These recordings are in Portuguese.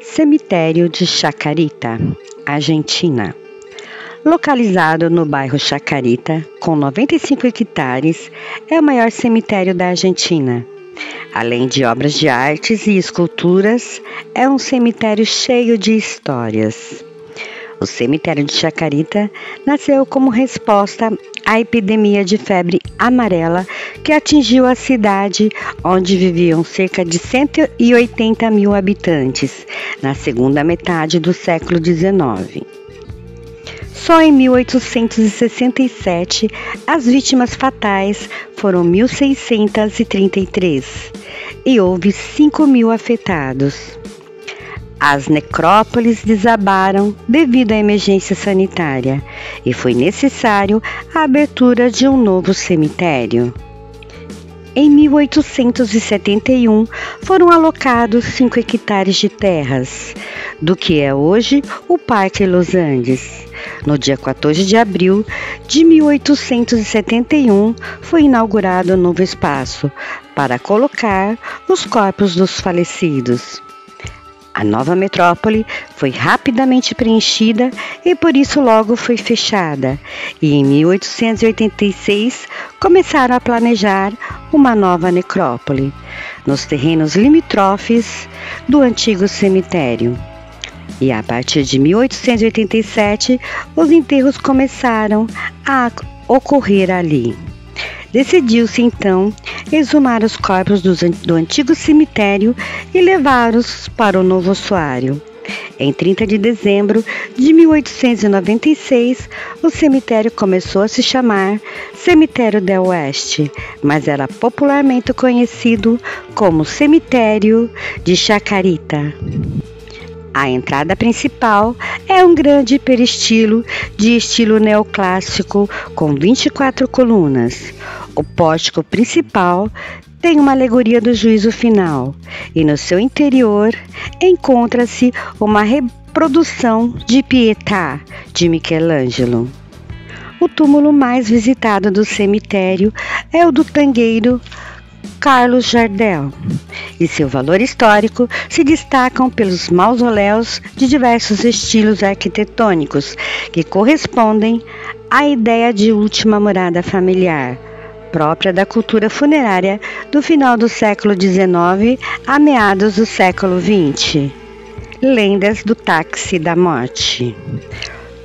Cemitério de Chacarita, Argentina. Localizado no bairro Chacarita, com 95 hectares, é o maior cemitério da Argentina. Além de obras de artes e esculturas, é um cemitério cheio de histórias. O cemitério de Chacarita nasceu como resposta à epidemia de febre amarela que atingiu a cidade, onde viviam cerca de 180 mil habitantes, na segunda metade do século XIX. Só em 1867 as vítimas fatais foram 1.633 e houve 5 mil afetados. As necrópolis desabaram devido à emergência sanitária e foi necessário a abertura de um novo cemitério. Em 1871 foram alocados 5 hectares de terras, do que é hoje o Parque Los Andes. No dia 14 de abril de 1871 foi inaugurado um novo espaço para colocar os corpos dos falecidos. A nova metrópole foi rapidamente preenchida e por isso logo foi fechada. E em 1886 começaram a planejar uma nova necrópole nos terrenos limítrofes do antigo cemitério. E a partir de 1887, os enterros começaram a ocorrer ali. Decidiu-se então exumar os corpos do, antigo cemitério e levá-los para o novo ossuário. Em 30 de dezembro de 1896, o cemitério começou a se chamar Cemitério del Oeste, mas era popularmente conhecido como Cemitério de Chacarita. A entrada principal é um grande peristilo de estilo neoclássico com 24 colunas. O pórtico principal tem uma alegoria do juízo final e no seu interior encontra-se uma reprodução de Pietà de Michelangelo. O túmulo mais visitado do cemitério é o do tangueiro Carlos Jardel e seu valor histórico se destacam pelos mausoléus de diversos estilos arquitetônicos que correspondem à ideia de última morada familiar, própria da cultura funerária do final do século XIX a meados do século XX. Lendas do táxi da morte.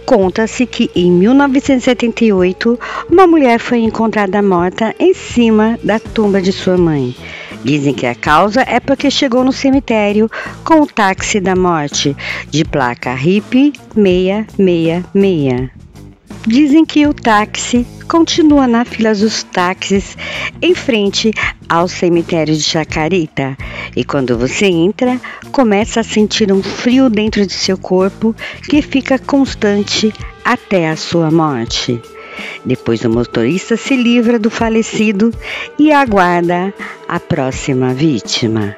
Conta-se que em 1978 uma mulher foi encontrada morta em cima da tumba de sua mãe. Dizem que a causa é porque chegou no cemitério com o táxi da morte, de placa RIP 666. Dizem que o táxi continua na fila dos táxis em frente ao cemitério de Chacarita. E quando você entra, começa a sentir um frio dentro de seu corpo que fica constante até a sua morte. Depois o motorista se livra do falecido e aguarda a próxima vítima.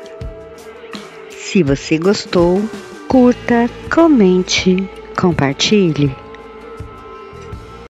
Se você gostou, curta, comente, compartilhe.